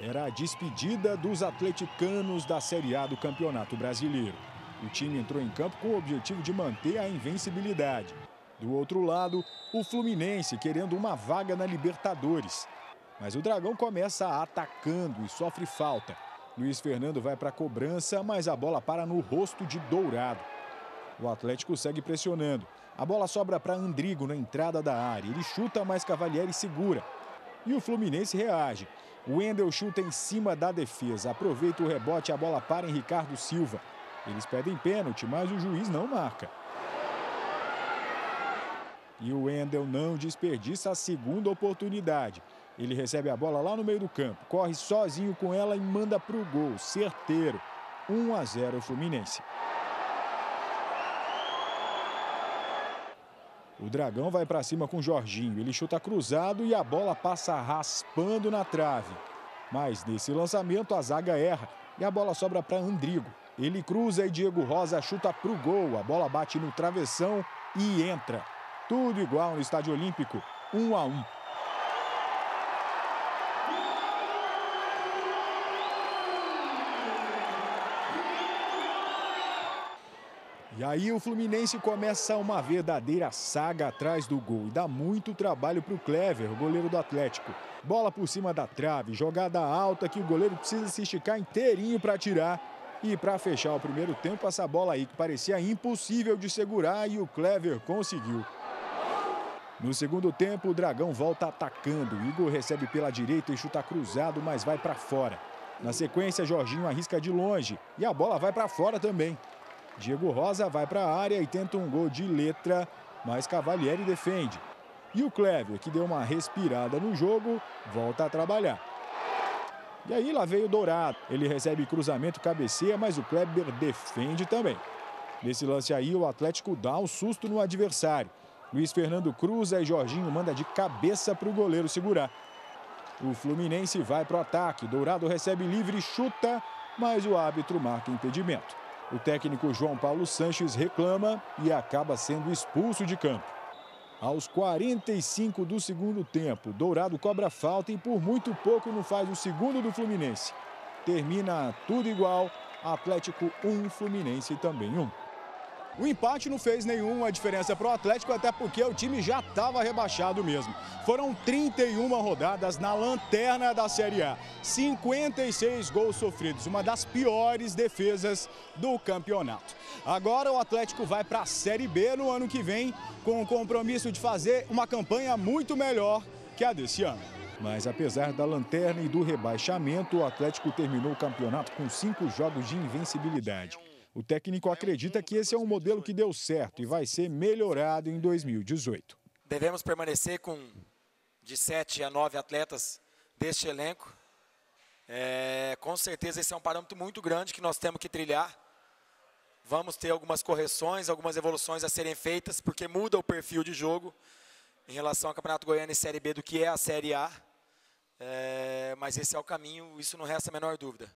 era a despedida dos atleticanos da Série A do Campeonato Brasileiro. O time entrou em campo com o objetivo de manter a invencibilidade. Do outro lado, o Fluminense querendo uma vaga na Libertadores. Mas o Dragão começa atacando e sofre falta. Luiz Fernando vai para a cobrança, mas a bola para no rosto de Dourado. O Atlético segue pressionando. A bola sobra para Andrigo na entrada da área. Ele chuta, mas Cavalieri segura. E o Fluminense reage. Wendel chuta em cima da defesa. Aproveita o rebote, a bola para em Ricardo Silva. Eles pedem pênalti, mas o juiz não marca. E o Wendel não desperdiça a segunda oportunidade. Ele recebe a bola lá no meio do campo, corre sozinho com ela e manda para o gol, certeiro. 1 a 0 Fluminense. O Dragão vai para cima com Jorginho. Ele chuta cruzado e a bola passa raspando na trave. Mas nesse lançamento a zaga erra e a bola sobra para Andrigo. Ele cruza e Diego Rosa chuta para o gol. A bola bate no travessão e entra. Tudo igual no Estádio Olímpico, 1 a 1. E aí o Fluminense começa uma verdadeira saga atrás do gol e dá muito trabalho para o Clever, o goleiro do Atlético. Bola por cima da trave, jogada alta que o goleiro precisa se esticar inteirinho para tirar. E para fechar o primeiro tempo, essa bola aí que parecia impossível de segurar e o Clever conseguiu. No segundo tempo, o Dragão volta atacando. Igor recebe pela direita e chuta cruzado, mas vai para fora. Na sequência, Jorginho arrisca de longe e a bola vai para fora também. Diego Rosa vai para a área e tenta um gol de letra, mas Cavalieri defende. E o Clever, que deu uma respirada no jogo, volta a trabalhar. E aí lá veio o Dourado. Ele recebe cruzamento, cabeceia, mas o Kleber defende também. Nesse lance aí, o Atlético dá um susto no adversário. Luiz Fernando cruza e Jorginho manda de cabeça para o goleiro segurar. O Fluminense vai para o ataque. Dourado recebe livre, chuta, mas o árbitro marca impedimento. O técnico João Paulo Sanches reclama e acaba sendo expulso de campo. Aos 45 do segundo tempo, Dourado cobra falta e por muito pouco não faz o segundo do Fluminense. Termina tudo igual, Atlético 1, Fluminense também 1. O empate não fez nenhuma diferença para o Atlético, até porque o time já estava rebaixado mesmo. Foram 31 rodadas na lanterna da Série A, 56 gols sofridos, uma das piores defesas do campeonato. Agora o Atlético vai para a Série B no ano que vem, com o compromisso de fazer uma campanha muito melhor que a desse ano. Mas apesar da lanterna e do rebaixamento, o Atlético terminou o campeonato com cinco jogos de invencibilidade. O técnico acredita que esse é um modelo que deu certo e vai ser melhorado em 2018. Devemos permanecer com de 7 a 9 atletas deste elenco. É, com certeza esse é um parâmetro muito grande que nós temos que trilhar. Vamos ter algumas correções, algumas evoluções a serem feitas, porque muda o perfil de jogo em relação ao Campeonato Goiano e Série B do que é a Série A. É, mas esse é o caminho, isso não resta a menor dúvida.